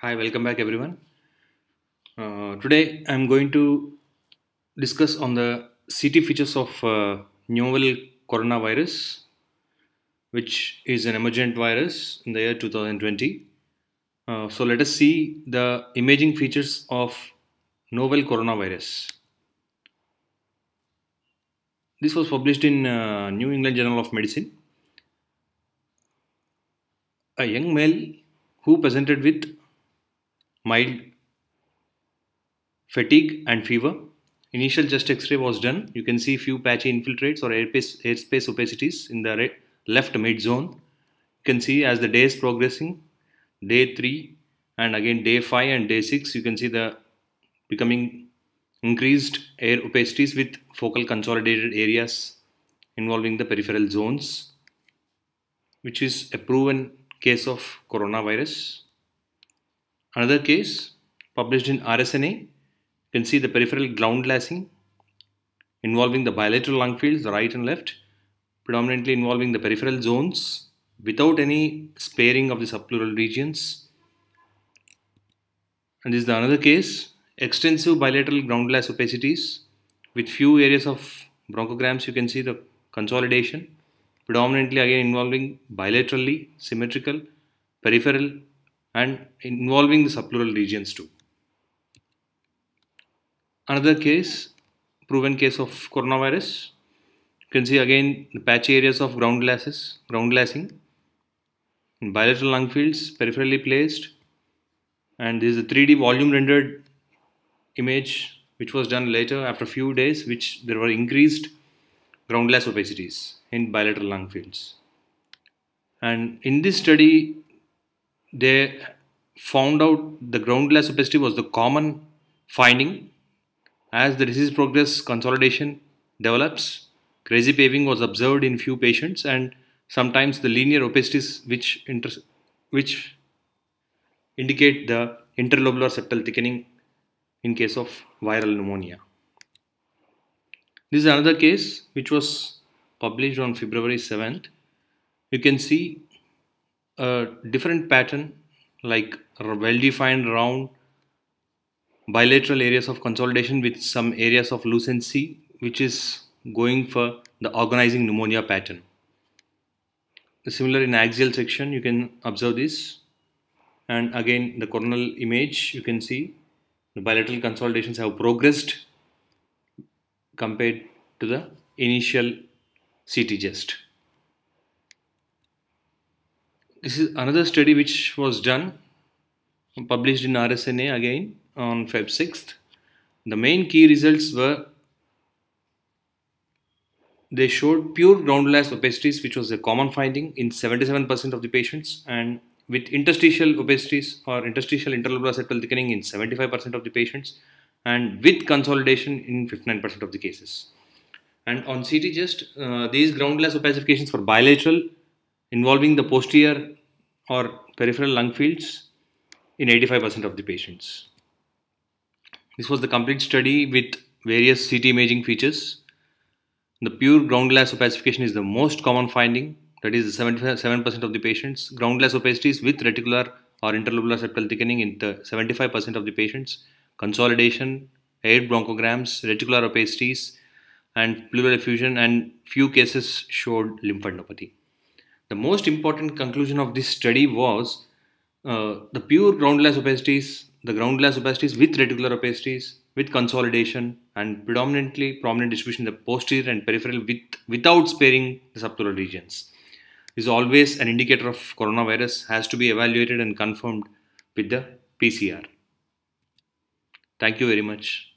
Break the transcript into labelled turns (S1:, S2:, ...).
S1: Hi, welcome back everyone. Uh, today I'm going to discuss on the CT features of uh, novel coronavirus, which is an emergent virus in the year 2020. Uh, so let us see the imaging features of novel coronavirus. This was published in uh, New England Journal of Medicine. A young male who presented with mild fatigue and fever. Initial chest X-ray was done. You can see few patchy infiltrates or airspace, airspace opacities in the left mid zone. You can see as the day is progressing, day three and again day five and day six, you can see the becoming increased air opacities with focal consolidated areas involving the peripheral zones, which is a proven case of coronavirus. Another case published in RSNA, you can see the peripheral ground glassing involving the bilateral lung fields, the right and left, predominantly involving the peripheral zones without any sparing of the subpleural regions. And this is the another case, extensive bilateral ground glass opacities with few areas of bronchograms you can see the consolidation predominantly again involving bilaterally symmetrical peripheral and involving the subpleural regions too. Another case, proven case of coronavirus. You can see again the patchy areas of ground glasses, ground glassing, bilateral lung fields peripherally placed, and this is a 3D volume rendered image which was done later after a few days, which there were increased ground glass opacities in bilateral lung fields. And in this study, they found out the ground glass opacity was the common finding. As the disease progress, consolidation develops. Crazy paving was observed in few patients, and sometimes the linear opacities which inter- which indicate the interlobular septal thickening in case of viral pneumonia. This is another case which was published on February 7th. You can see a different pattern like well-defined round bilateral areas of consolidation with some areas of lucency which is going for the organizing pneumonia pattern. Similar in axial section you can observe this and again the coronal image you can see the bilateral consolidations have progressed compared to the initial CT chest. This is another study which was done, published in RSNA again on Feb 6th. The main key results were they showed pure ground glass opacities, which was a common finding in 77% of the patients, and with interstitial opacities or interstitial interlobular septal thickening in 75% of the patients, and with consolidation in 59% of the cases. And on CT chest, uh, these ground glass opacifications for bilateral involving the posterior or peripheral lung fields in 85% of the patients. This was the complete study with various CT imaging features. The pure ground glass opacification is the most common finding, that is 77% of the patients. Ground glass opacities with reticular or interlobular septal thickening in the 75% of the patients. Consolidation, air bronchograms, reticular opacities, and pleural effusion, and few cases showed lymphadenopathy. The most important conclusion of this study was uh, the pure ground glass opacities, the ground glass opacities with reticular opacities, with consolidation, and predominantly prominent distribution in the posterior and peripheral with, without sparing the subpleural regions. Is always an indicator of coronavirus, has to be evaluated and confirmed with the PCR. Thank you very much.